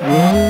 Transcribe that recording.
Whoa.